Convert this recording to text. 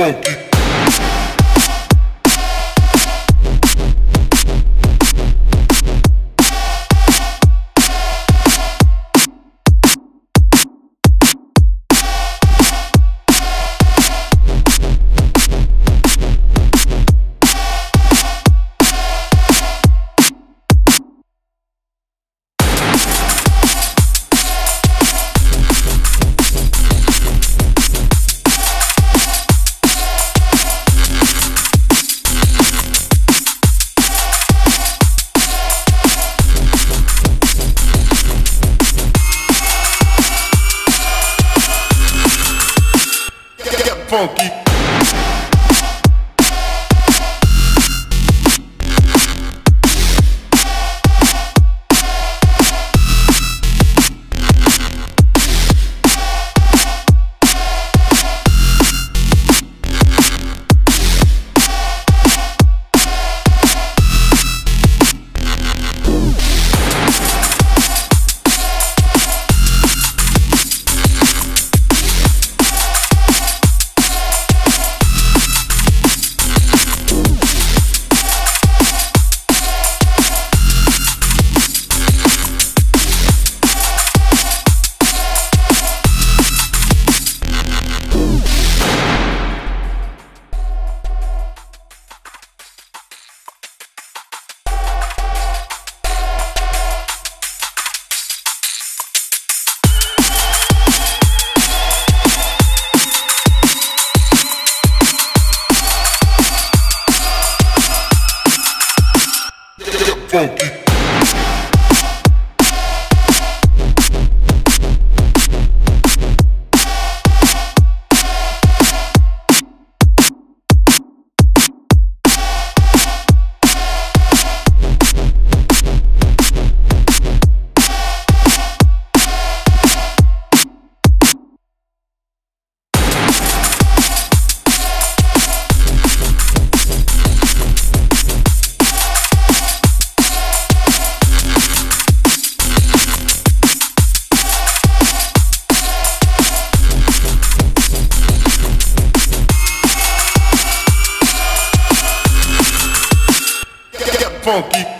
funky. funky. funky. funky.